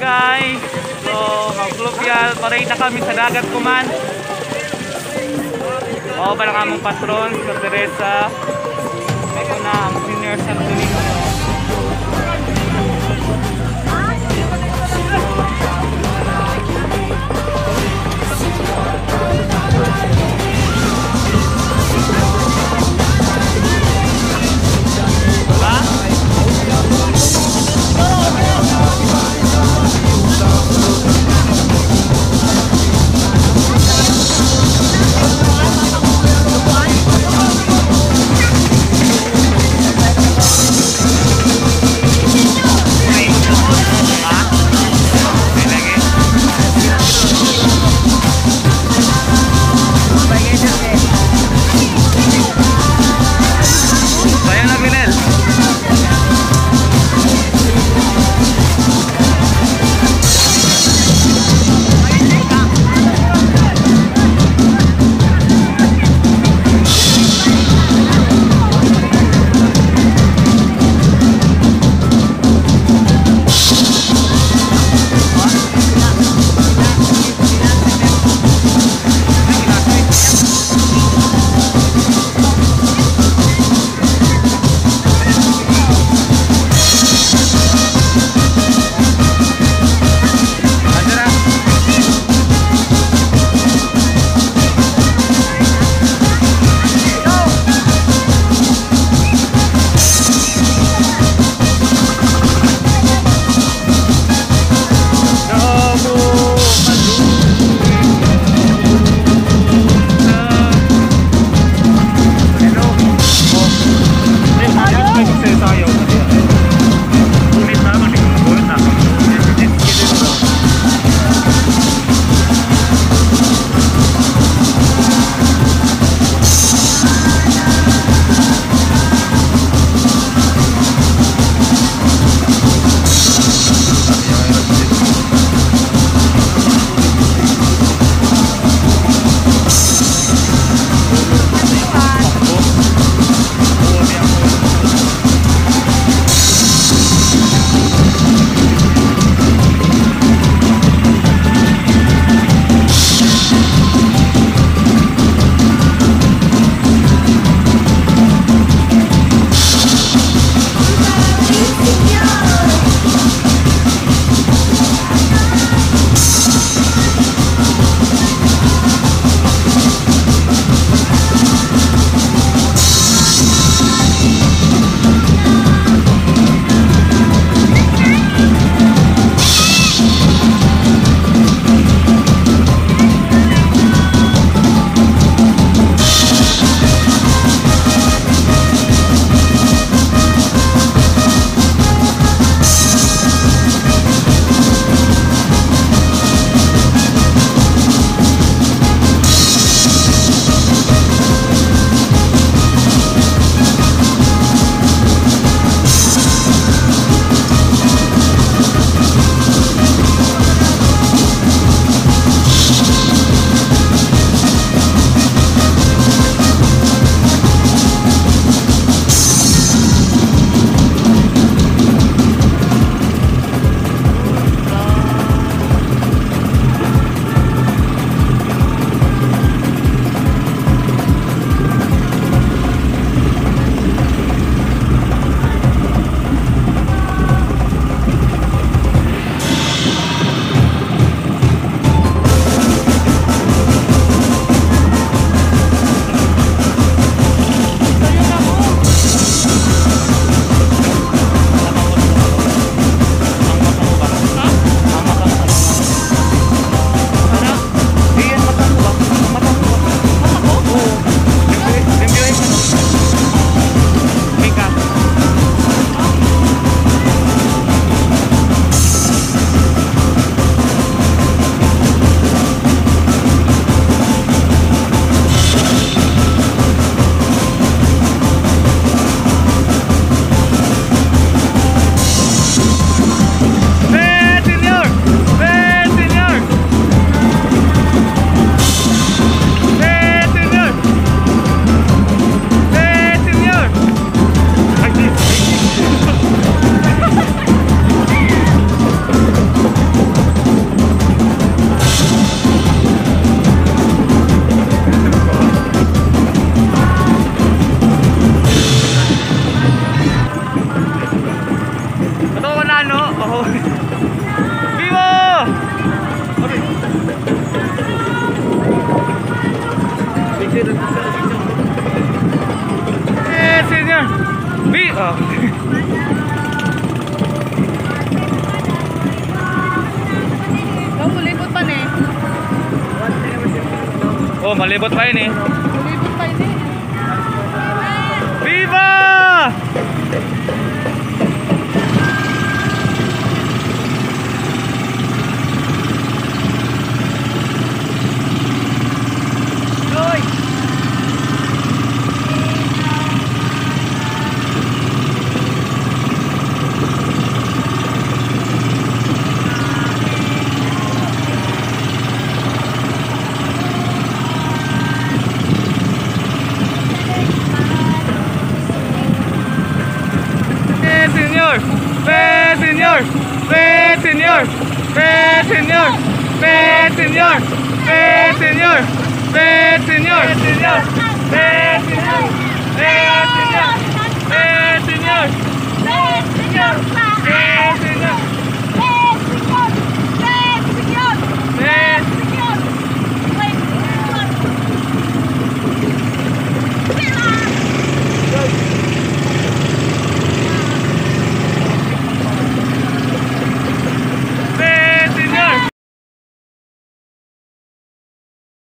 guys. So, mag-fluvial. Paray na kami sa dagat kuman. Oo ba lang among patron, sa Teresa. Ko na ang senior sa Domingo. Eh, senior. B. Oh. Oh, malibot pa yun eh. Eh, senyor! Eh, senyor! Eh, senyor! Eh, senyor! Eh, senyor! Eh, senyor! Eh, senyor! Eh, senyor! Eh, senyor!